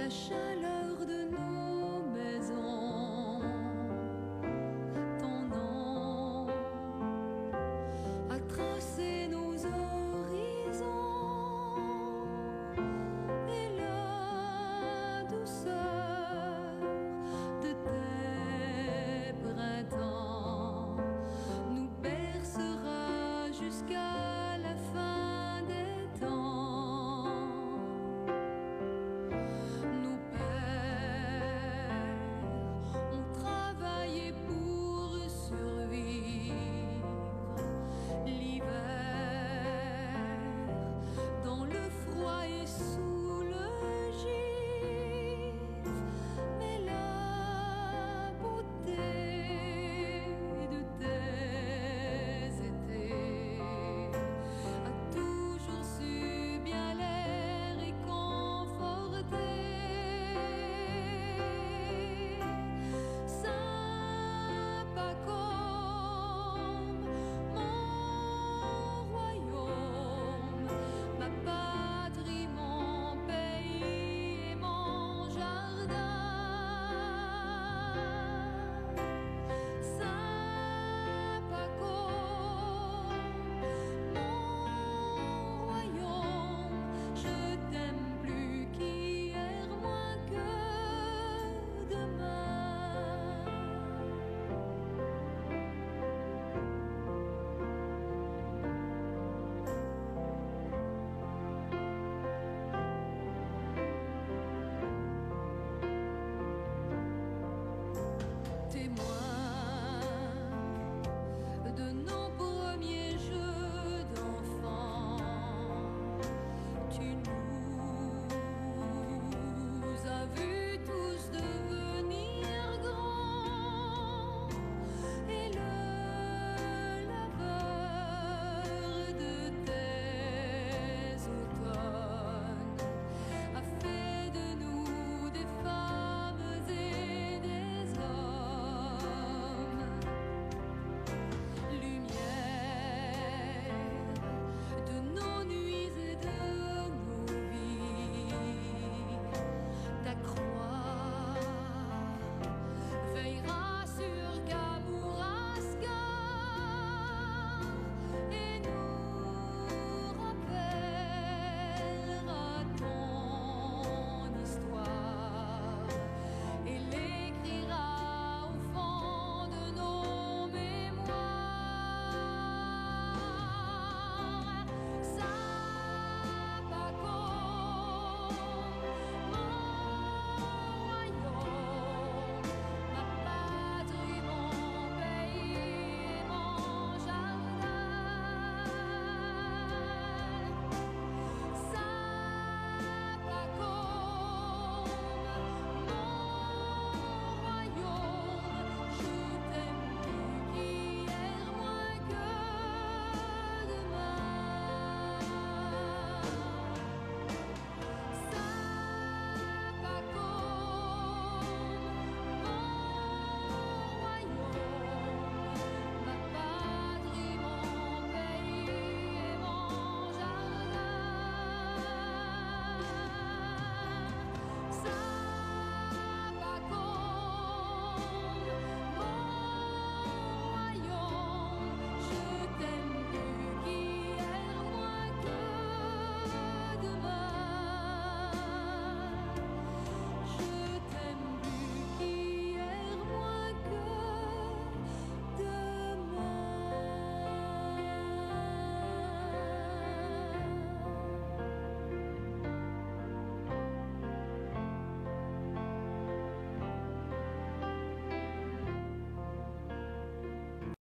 la chaleur de nos